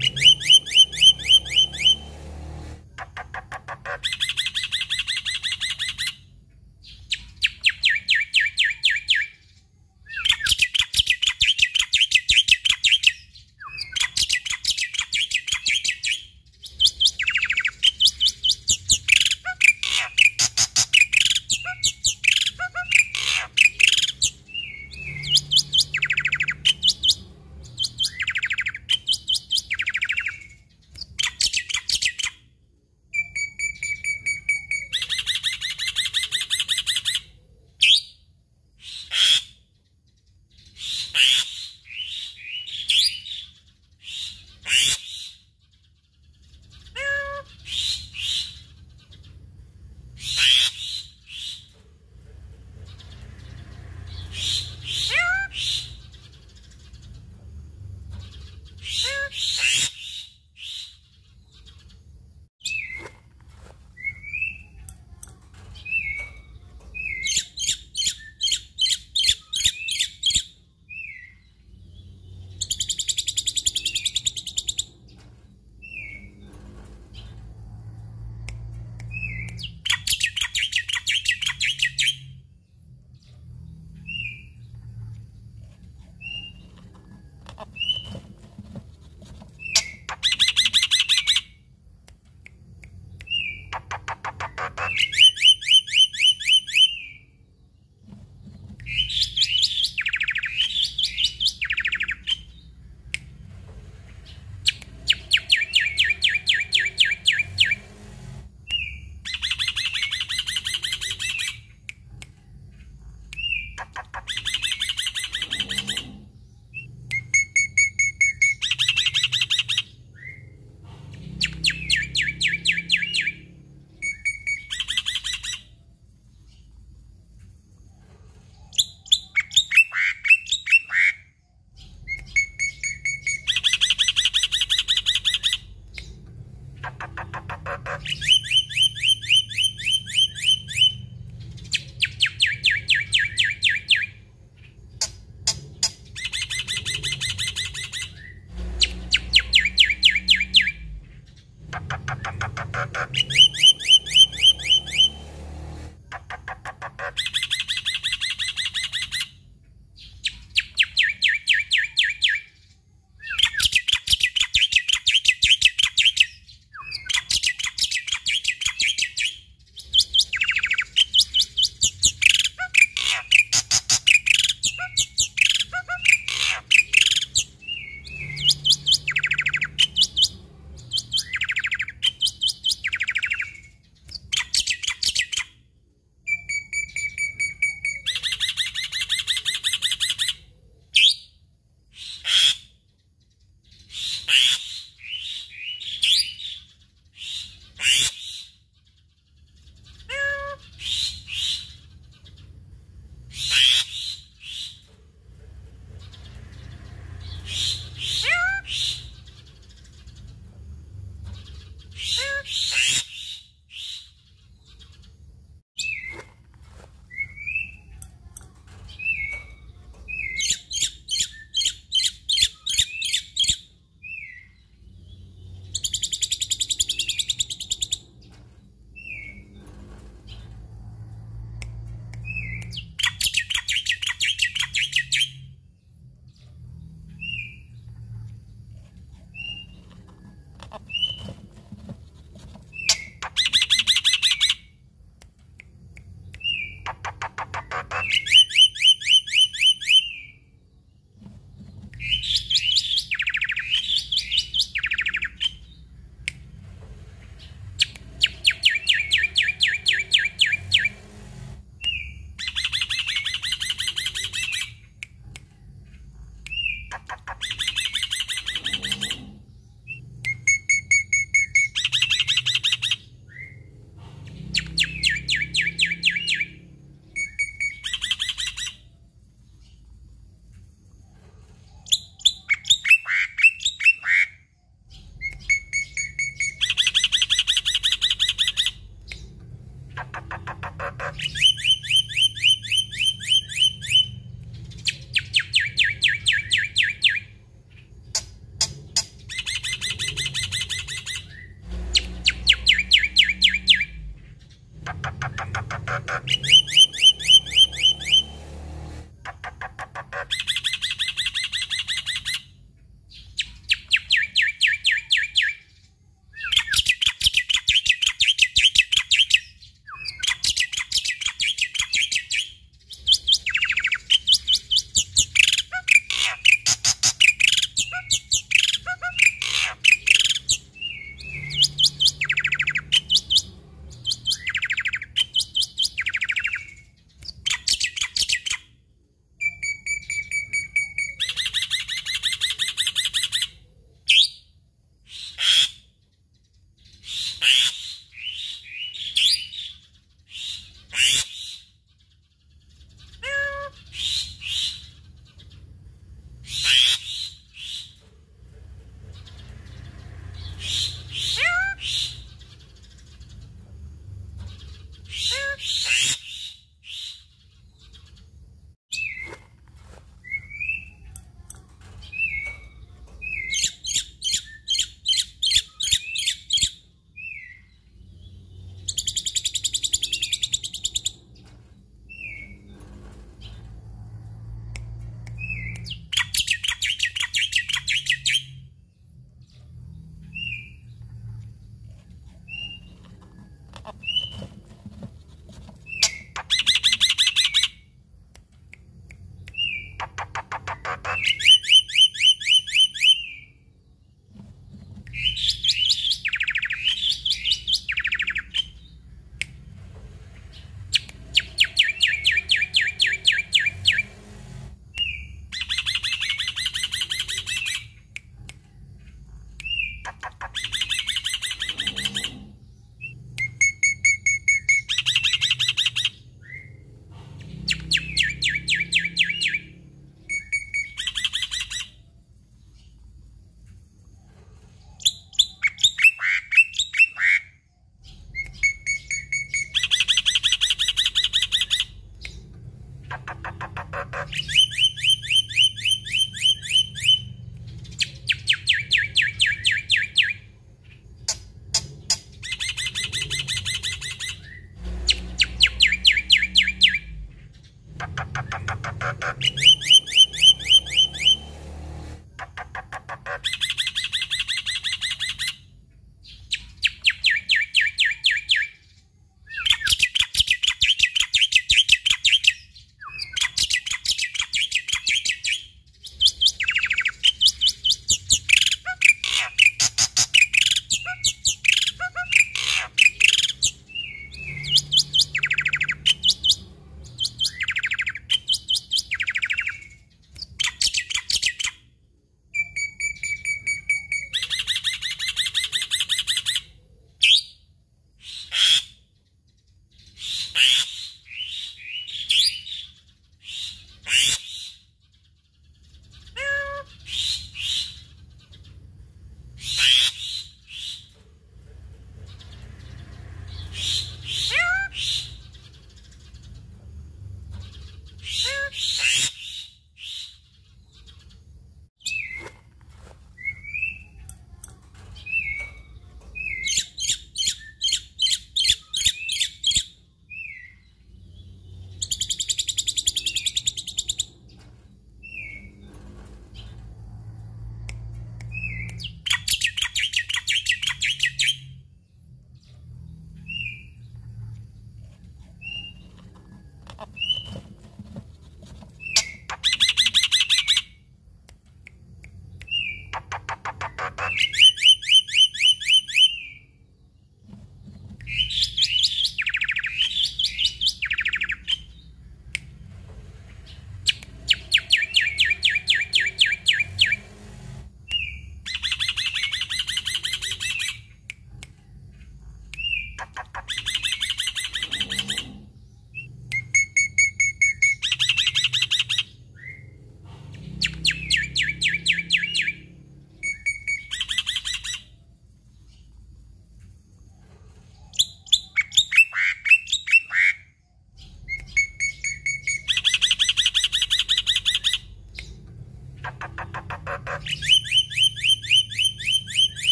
you